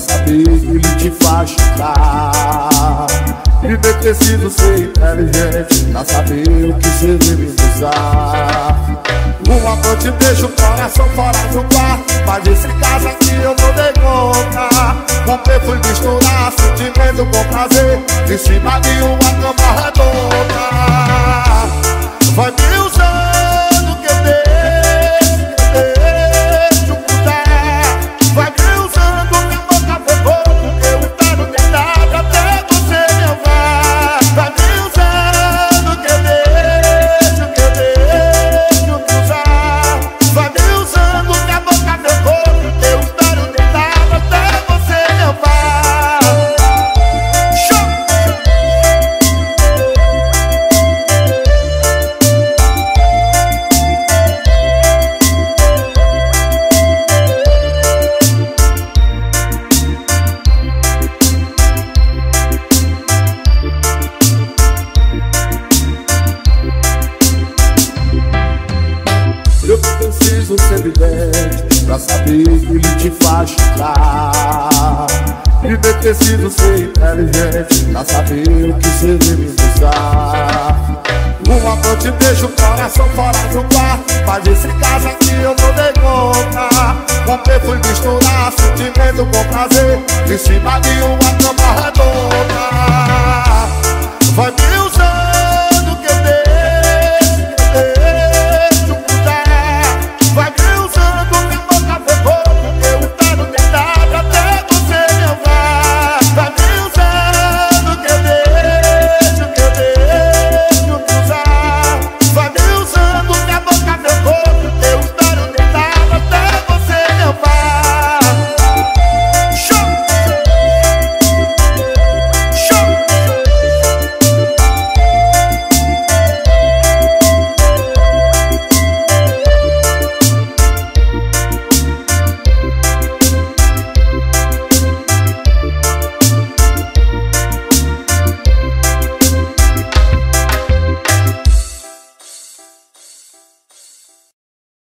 saber que ele te faz chutar E nem preciso ser inteligente Pra saber o que você deve usar. O amante deixa o coração fora do quarto Mas esse caso aqui eu não dei conta Comprei, fui misturar sentimento com prazer Em cima de uma cama preciso ser evidente Pra saber que ele te faz chutar E nem preciso ser inteligente Pra saber o que você deve usar O amante deixa o coração fora do quarto Mas esse caso aqui eu não dei conta Comprei, fui misturar sentimento com prazer Em cima de uma